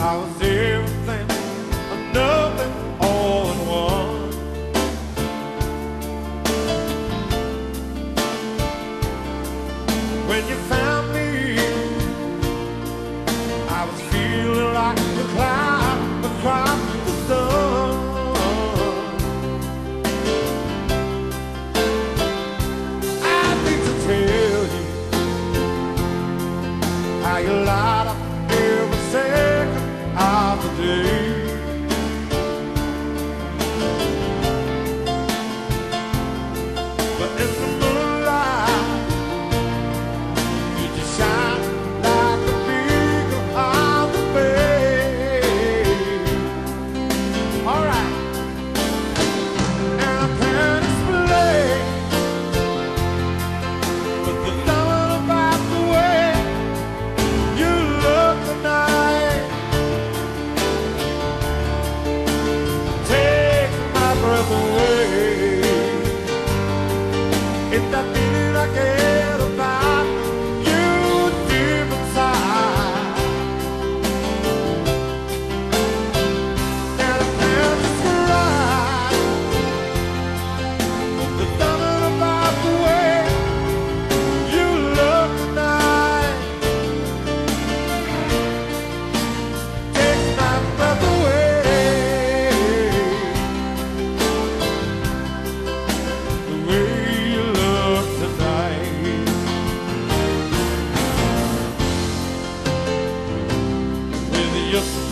I was everything nothing all in one. When you found me, I was feeling like the cloud, across the sun. I tell you how you light up every cell. If that didn't again. just